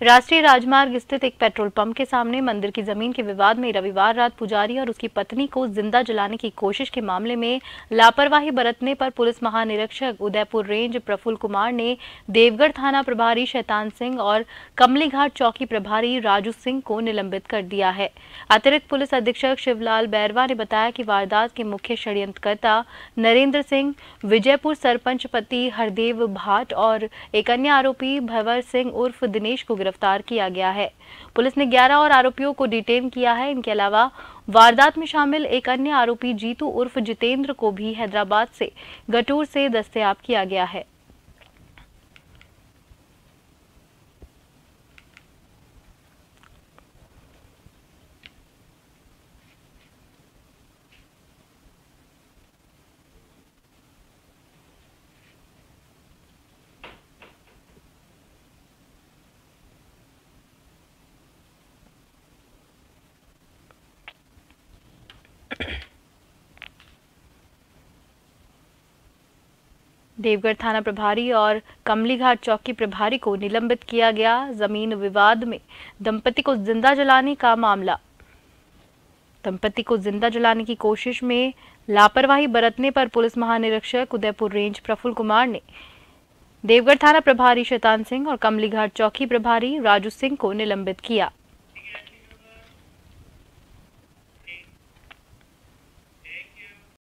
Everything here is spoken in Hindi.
राष्ट्रीय राजमार्ग स्थित एक पेट्रोल पंप के सामने मंदिर की ज़मीन के विवाद में रविवार रात पुजारी और उसकी पत्नी को ज़िंदा जलाने की कोशिश के मामले में लापरवाही बरतने पर पुलिस महानिरीक्षक उदयपुर रेंज प्रफुल्ल कुमार ने देवगढ़ थाना प्रभारी शैतान सिंह और कमलीघाट चौकी प्रभारी राजू सिंह को निलंबित कर दिया है। अतिरिक्त पुलिस अधीक्षक शिवलाल बैरवा ने बताया कि वारदात के मुख्य षड्यंत्रकर्ता नरेंद्र सिंह, विजयपुर सरपंच पति हरदेव भाट और एक अन्य आरोपी भवर सिंह उर्फ़ दिनेश को गिरफ़्तार किया गया है। पुलिस ने 11 और आरोपियों को डिटेन किया है। इनके अलावा वारदात में शामिल एक अन्य आरोपी जीतू उर्फ़ जितेंद्र को भी हैदराबाद से, गटूर से दस्तयाब किया गया है। देवगढ़ थाना प्रभारी और कमलीघाट चौकी प्रभारी को निलंबित किया गया ज़मीन विवाद में। दंपति को ज़िंदा जलाने का मामला। दंपति को ज़िंदा जलाने की कोशिश में लापरवाही बरतने पर पुलिस महानिरीक्षक उदयपुर रेंज प्रफुल्ल कुमार ने। देवगढ़ थाना प्रभारी शैतान सिंह और कमलीघाट चौकी प्रभारी राजू सिंह को निलंबित किया।